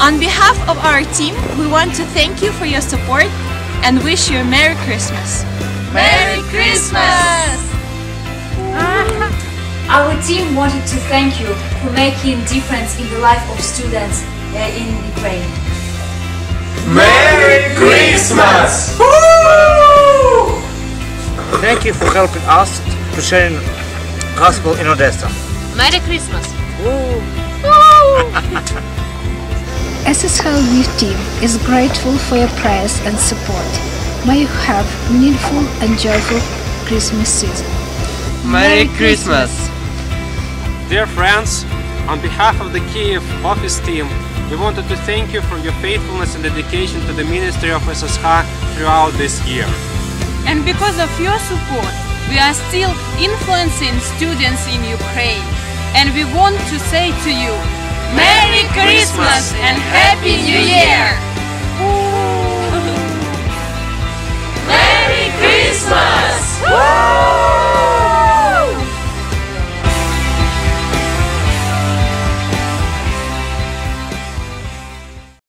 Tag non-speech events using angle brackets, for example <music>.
On behalf of our team, we want to thank you for your support and wish you a Merry Christmas. Merry Christmas! <laughs> Our team wanted to thank you for making difference in the life of students uh, in Ukraine. Merry Christmas! Thank you for helping us to share gospel in Odessa. Merry Christmas! <laughs> CCX Youth Team is grateful for your prayers and support. May you have meaningful and joyful Christmas season. Merry Christmas! Dear friends, on behalf of the Kiev office team, we wanted to thank you for your faithfulness and dedication to the ministry of CCX throughout this year. And because of your support, we are still influencing students in Ukraine. And we want to say to you, Merry Christmas